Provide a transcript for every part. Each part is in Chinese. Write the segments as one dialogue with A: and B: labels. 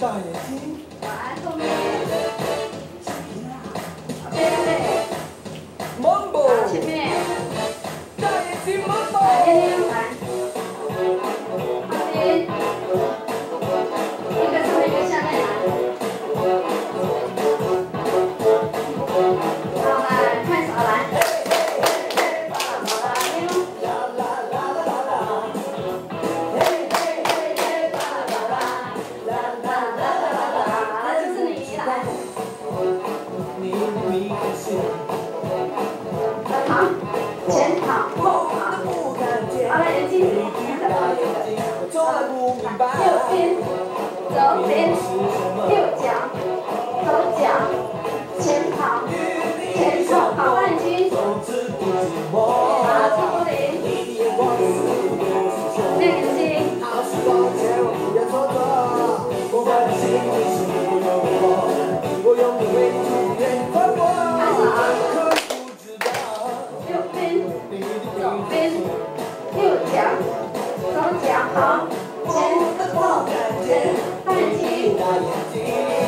A: 大眼睛，
B: 小。
A: 左，
B: 前，后。好了，人静，左，右，左。讲好
A: 不
B: 好
A: 的坏都是的
B: 眼睛。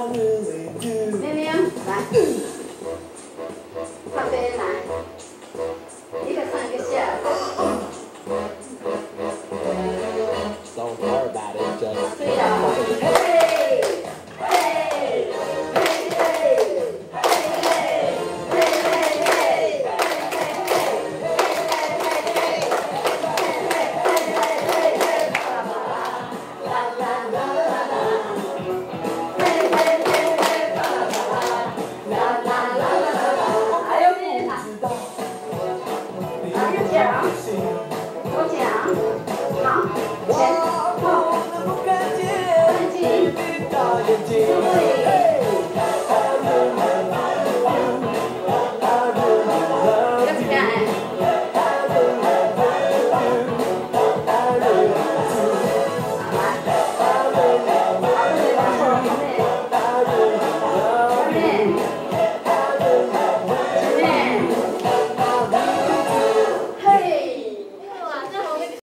A: always.
B: 抽奖，抽，好，前。